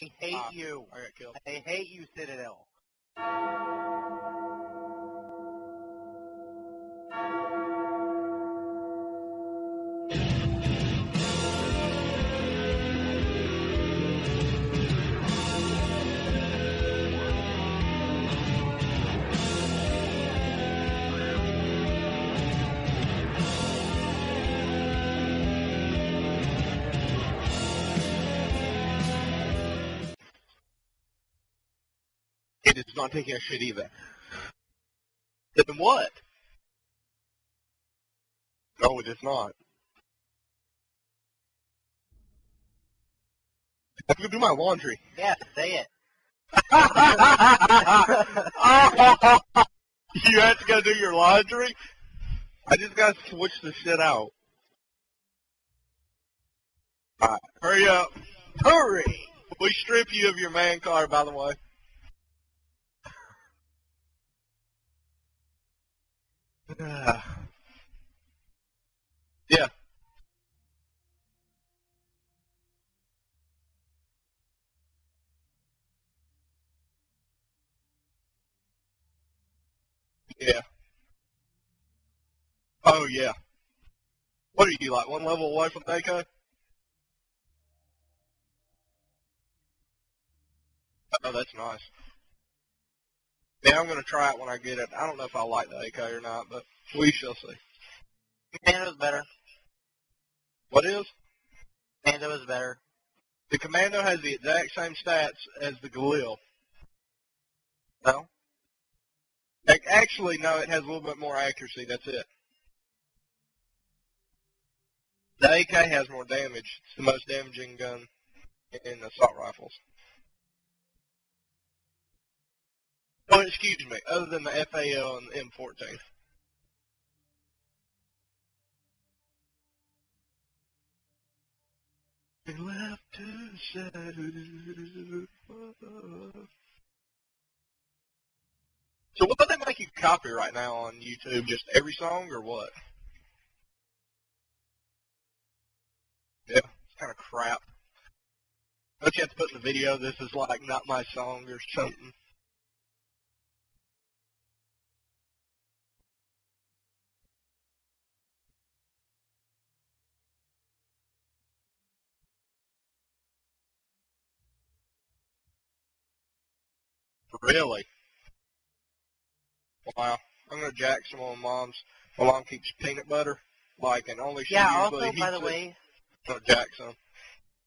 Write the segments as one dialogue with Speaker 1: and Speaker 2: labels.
Speaker 1: I hate
Speaker 2: Ah,
Speaker 1: you.
Speaker 2: I got killed.
Speaker 1: I hate you, Citadel.
Speaker 2: It is not taking a shit either. Then what? No, it is not. I have to do my laundry.
Speaker 1: Yeah, say it.
Speaker 2: you have to go do your laundry? I just gotta switch the shit out. Alright, hurry up. Hurry! We strip you of your man card, by the way. yeah. Yeah. Oh yeah. What are you like? One level away from Daco? Oh, that's nice. Yeah, I'm gonna try it when I get it. I don't know if I like the AK or not, but we shall see.
Speaker 1: Commando's better.
Speaker 2: What is?
Speaker 1: Commando is better.
Speaker 2: The Commando has the exact same stats as the Galil.
Speaker 1: No?
Speaker 2: Actually, no, it has a little bit more accuracy. That's it. The AK has more damage. It's the most damaging gun in assault rifles. Oh, excuse me. Other than the FAL and the M14. Left to. So what do they make you copy right now on YouTube? Just every song or what? Yeah, it's kind of crap. Don't you have to put in the video this is like not my song or something? Really? Wow. I'm gonna jack some of my mom's. My mom keeps peanut butter, like, and only she
Speaker 1: Yeah,
Speaker 2: usually
Speaker 1: also, by the
Speaker 2: it.
Speaker 1: way,
Speaker 2: So jack some.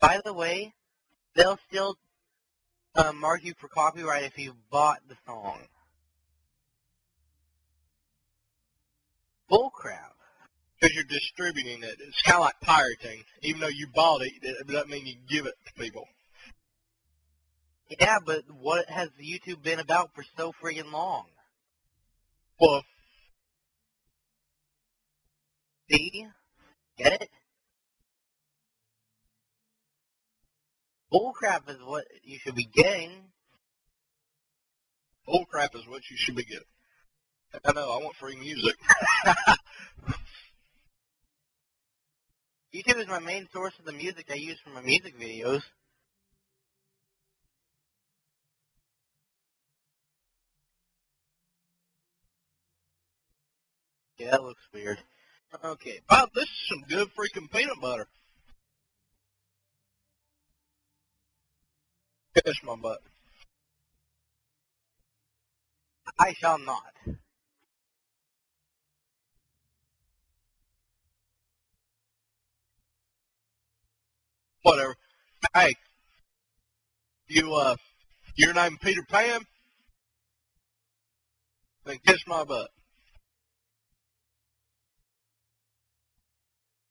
Speaker 1: by the way, they'll still uh, mark you for copyright if you bought the song. Bullcrap.
Speaker 2: Because you're distributing it. It's kind of like pirating. Even though you bought it, it doesn't mean you give it to people.
Speaker 1: Yeah, but what has YouTube been about for so friggin' long?
Speaker 2: Well,
Speaker 1: See? Get it? Bullcrap is what you should be getting.
Speaker 2: bullcrap is what you should be getting. I know, I want free music.
Speaker 1: YouTube is my main source of the music I use for my music videos. Yeah, that looks weird.
Speaker 2: Okay, Bob, this is some good freaking peanut butter. Kiss my butt.
Speaker 1: I shall not.
Speaker 2: Whatever. Hey, you, uh, your name Peter Pan? Then kiss my butt.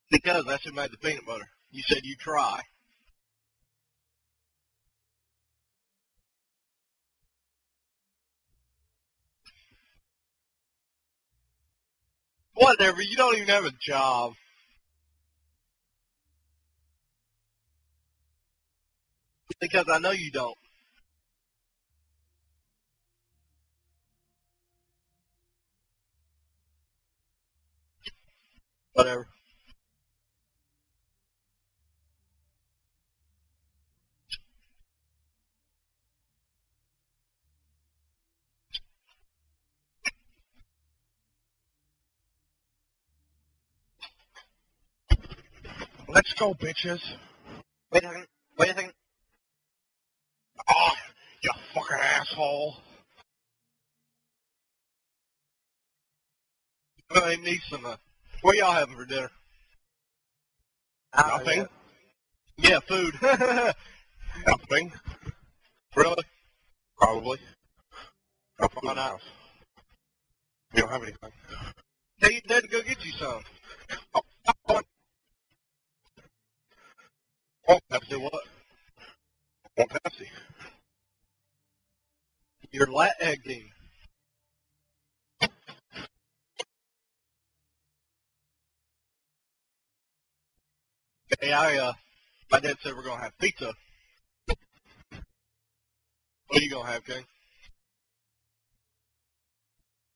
Speaker 2: Because that's who made the peanut butter. You said you try. Whatever, you don't even have a job. Because I know you don't. Whatever.
Speaker 3: Let's go, bitches.
Speaker 2: Wait a second. Wait a second.
Speaker 3: Oh, you fucking asshole. I need some, uh, what y'all having for dinner? Nothing. Yeah, food. Nothing. Really? Probably. No food
Speaker 2: Why
Speaker 3: in
Speaker 2: not?
Speaker 3: house. We don't have anything.
Speaker 2: Tell your dad to go get you some.
Speaker 3: Oh, oh, oh Pepsi.
Speaker 2: Do what?
Speaker 3: Want Pepsi.
Speaker 2: Your lat egging. Hey, I, uh, my dad said we're gonna have pizza. What are you gonna have, King?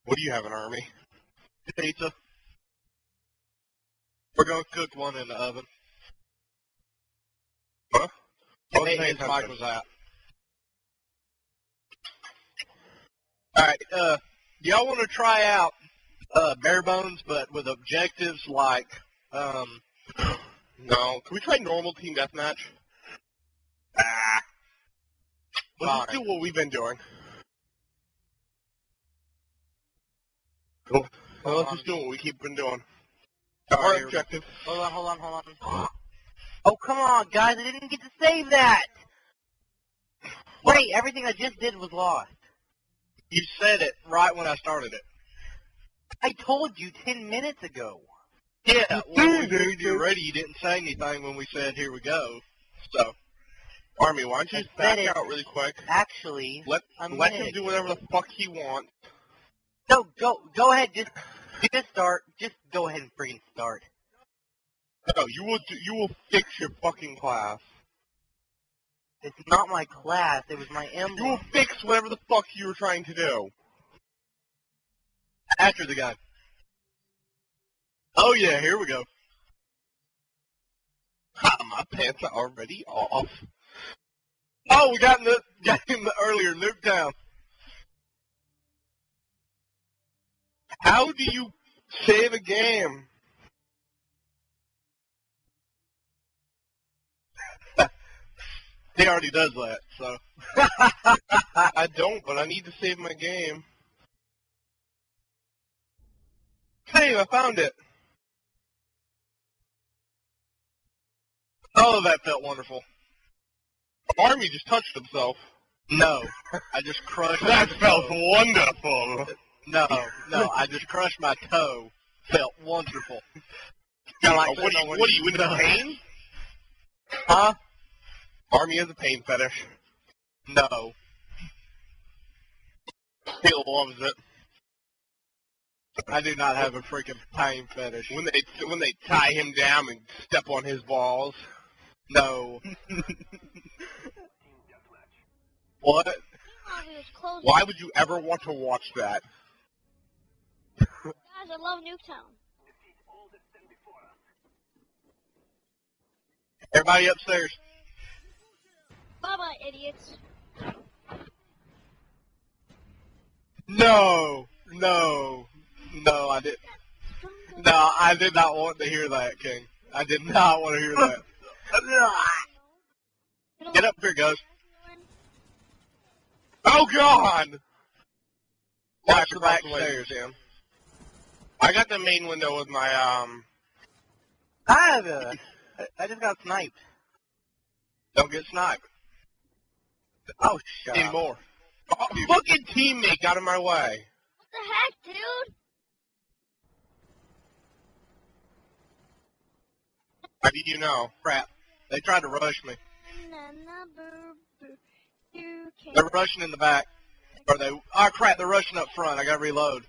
Speaker 3: What do you have in Army?
Speaker 2: Pizza. We're gonna cook one in the oven.
Speaker 3: Huh?
Speaker 2: And
Speaker 3: Wasn't
Speaker 2: Nate,
Speaker 3: paying
Speaker 2: his mic
Speaker 3: attention.
Speaker 2: was out. Alright, uh, y'all wanna try out, uh, bare bones, but with objectives like, um,
Speaker 3: No. Can we try normal team deathmatch? Ah. Let's just do what we've been doing. Cool. Well, let's just do what we keep been doing.
Speaker 2: All
Speaker 3: Our
Speaker 2: right.
Speaker 3: objective.
Speaker 2: Hold on, hold on, hold on. Oh, come on, guys, I didn't get to save that! Wait, everything I just did was lost. You said it right when I started it. I told you ten minutes ago. Yeah, well, moved you ready, you didn't say anything when we said, here we go. So,
Speaker 3: Army, why don't you just back out really quick?
Speaker 2: actually,
Speaker 3: Let let him do whatever the fuck he wants.
Speaker 2: No, go, go ahead, just, just start. Just go ahead and freaking start.
Speaker 3: No, you will do, you will fix your fucking class.
Speaker 2: It's not my class, it was my M
Speaker 3: You will fix whatever the fuck you were trying to do.
Speaker 2: After the guy. Oh yeah, here we go.
Speaker 3: Ha, my pants are already off.
Speaker 2: Oh, we got in the got in the earlier Nuketown.
Speaker 3: How do you save a game?
Speaker 2: He already does that, so.
Speaker 3: I don't, but I need to save my game. Save, I found it.
Speaker 2: Oh, that felt wonderful.
Speaker 3: Army just touched himself.
Speaker 2: No, I just crushed.
Speaker 3: That
Speaker 2: my
Speaker 3: felt
Speaker 2: toe.
Speaker 3: wonderful.
Speaker 2: No, no, I just crushed my toe. Felt wonderful. Like
Speaker 3: what, are you, what are you, into pain?
Speaker 2: Huh?
Speaker 3: Army has a pain fetish.
Speaker 2: No.
Speaker 3: He loves it.
Speaker 2: I do not have a freaking pain fetish.
Speaker 3: When they when they tie him down and step on his balls.
Speaker 2: No. what?
Speaker 4: Meanwhile, it's closing.
Speaker 3: Why would you ever want to watch that?
Speaker 4: Guys, I love Nuketown.
Speaker 2: Everybody upstairs.
Speaker 4: Bye bye, idiots.
Speaker 2: No. No. No, I didn't. No, I did not want to hear that, King. I did not want to hear that. Get up here, Ghost.
Speaker 3: Oh God!
Speaker 2: Watch
Speaker 3: the
Speaker 2: the back stairs.
Speaker 3: Sam. I got the main window with my um.
Speaker 2: I have a. I just got sniped. Don't get sniped. Oh, shut up.
Speaker 3: Anymore. Oh, fucking teammate got in my way.
Speaker 4: What the heck, dude?
Speaker 3: How do you know?
Speaker 2: Crap. They tried to rush me. They're rushing in the back. Or they. Oh, crap. They're rushing up front. I got to reload.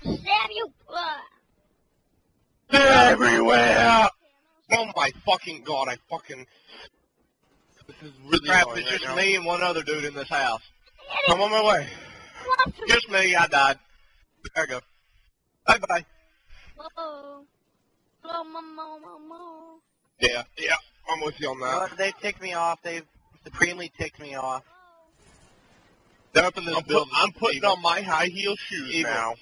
Speaker 4: stab you.
Speaker 3: They're everywhere. Oh my fucking god! I fucking. This is really
Speaker 2: Crap.
Speaker 3: annoying
Speaker 2: It's
Speaker 3: right
Speaker 2: just
Speaker 3: now.
Speaker 2: me and one other dude in this house.
Speaker 3: I'm on my way.
Speaker 2: Just me. I died. There I go. Bye bye.
Speaker 4: Whoa. Whoa, mo, mo, mo, mo.
Speaker 3: Yeah, yeah. I'm with you on that.
Speaker 2: they've ticked me off. They've supremely ticked me off. They're up in this
Speaker 3: I'm, put,
Speaker 2: building.
Speaker 3: I'm putting
Speaker 2: Evil.
Speaker 3: on my high heel shoes
Speaker 2: Evil.
Speaker 3: now.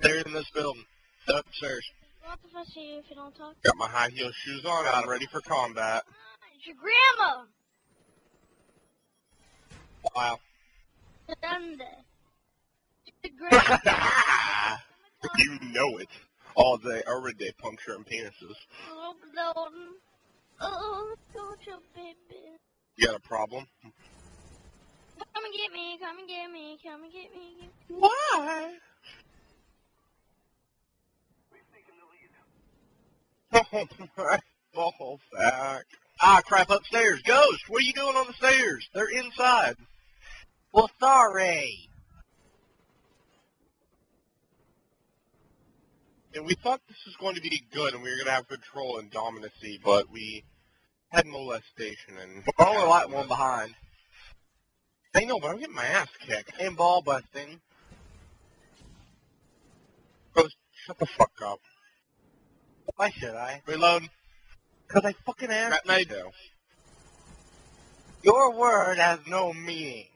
Speaker 2: They're in this building. They're upstairs.
Speaker 4: Whoa. not if I see you if you don't talk.
Speaker 3: Got my high heel shoes on. I'm ready for combat.
Speaker 4: It's your grandma.
Speaker 2: Wow.
Speaker 4: Sunday. It's your grandma.
Speaker 3: you know it. All day, every day, puncturing penises.
Speaker 4: oh. Oh, baby.
Speaker 3: You got a problem?
Speaker 4: Come and get me, come and get me, come and get me. Get me.
Speaker 3: Why? Oh ball sack.
Speaker 2: Ah, crap, upstairs. Ghost, what are you doing on the stairs? They're inside. Well, sorry.
Speaker 3: And we thought this was going to be good and we were going to have control and dominacy, but we had molestation and...
Speaker 2: We're only like one behind.
Speaker 3: I know, but I'm getting my ass kicked.
Speaker 2: And ball busting.
Speaker 3: Ghost, shut the fuck up.
Speaker 2: Why should I?
Speaker 3: Reload.
Speaker 2: Because I fucking asked
Speaker 3: That night, though.
Speaker 2: Your word has no meaning.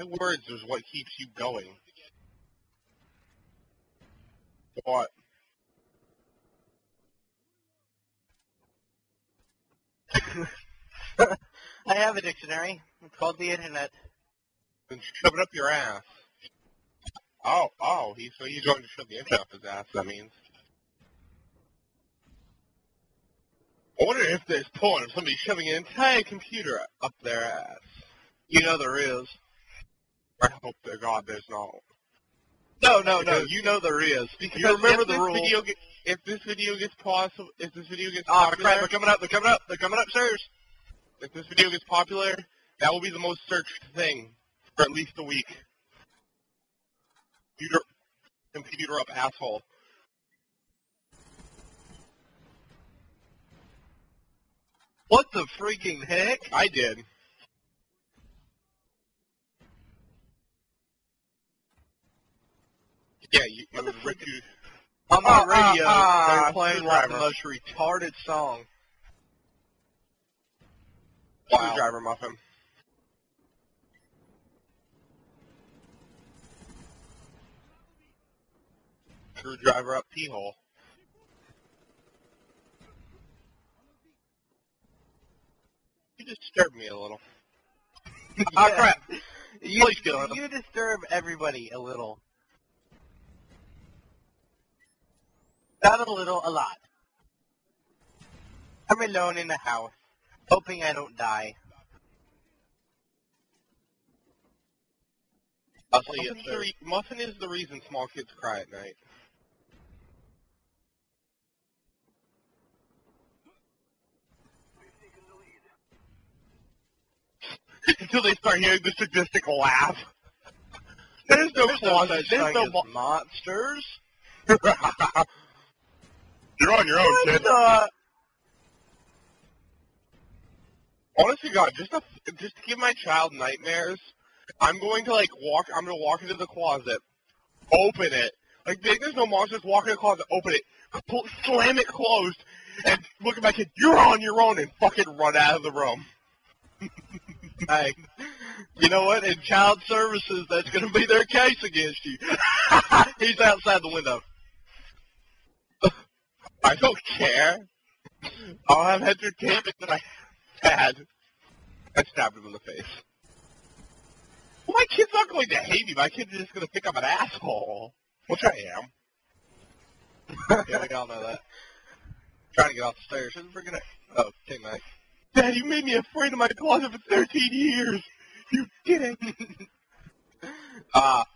Speaker 3: My words is what keeps you going. What?
Speaker 2: I have a dictionary. It's called the internet.
Speaker 3: Then shove it up your ass. Oh, oh, he, so he's going to shove the internet up his ass, that means. I wonder if there's porn of somebody shoving an entire computer up their ass.
Speaker 2: You know there is.
Speaker 3: I hope to God there's not.
Speaker 2: No, no, no. You know there is.
Speaker 3: Because
Speaker 2: you remember the rule.
Speaker 3: Video get, if this video gets possible, if this video gets
Speaker 2: Oh,
Speaker 3: popular,
Speaker 2: crap, they're coming up. They're coming up. They're coming upstairs.
Speaker 3: if this video gets popular, that will be the most searched thing for at least a week. Computer, computer up asshole.
Speaker 2: What the freaking heck?
Speaker 3: I did. Yeah, you, it would rip you.
Speaker 2: On my
Speaker 3: Ah,
Speaker 2: radio,
Speaker 3: ah, ah,
Speaker 2: they're playing like the most retarded song.
Speaker 3: Wow. Screwdriver muffin. Screwdriver up pee hole. You disturbed me a little.
Speaker 2: Ah,
Speaker 3: Yeah.
Speaker 2: crap. You, you disturb everybody a little. Not a little, a lot. I'm alone in the house, hoping I don't die. You
Speaker 3: Muffin is, the re- muffin is the reason small kids cry at night. Until they start hearing the sadistic laugh. There's no
Speaker 2: There's no
Speaker 3: closet.
Speaker 2: such
Speaker 3: There's
Speaker 2: thing
Speaker 3: no
Speaker 2: as
Speaker 3: mo-
Speaker 2: monsters.
Speaker 3: You're on your own, kid.
Speaker 2: the?
Speaker 3: Honest to God, just to just to give my child nightmares, I'm going to like walk. I'm going to walk into the closet, open it. Like there- there's no monsters. Walk in the closet, open it, pull, slam it closed, and look at my kid. You're on your own, and fucking run out of the room.
Speaker 2: Hey, you know what? In child services, that's going to be their case against you. He's outside the window.
Speaker 3: I don't care. I'll have entertainment that I had. I stabbed him in the face. Well, my kid's not going to hate me. My kid's just going to pick up an asshole, which I am.
Speaker 2: yeah, we all know that. Trying to get off the stairs. Freaking it? Oh, teammate.
Speaker 3: Dad, you made me afraid of my closet for 13 years. You didn't.
Speaker 2: Ah,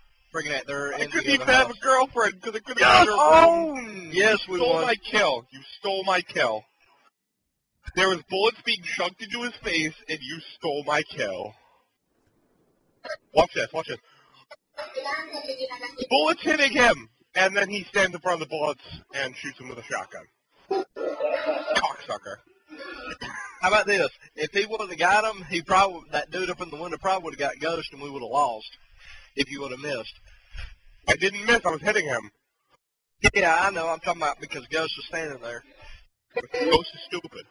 Speaker 2: it. They're
Speaker 3: I
Speaker 2: in
Speaker 3: couldn't even have
Speaker 2: house.
Speaker 3: a girlfriend because I couldn't
Speaker 2: Yes!
Speaker 3: have her
Speaker 2: Oh!
Speaker 3: room.
Speaker 2: Yes, we
Speaker 3: stole
Speaker 2: won.
Speaker 3: my kill. You stole my kill. There was bullets being chucked into his face, and you stole my kill. Watch this. Watch this. Bullets hitting him, and then he stands in front of the bullets and shoots him with a shotgun. Cocksucker.
Speaker 2: How about this? If he would have got him, he probably that dude up in the window probably would have got ghost, and we would have lost if you would have missed.
Speaker 3: I didn't miss. I was hitting him.
Speaker 2: Yeah, I know. I'm talking about because Ghost was standing there.
Speaker 3: Ghost is stupid.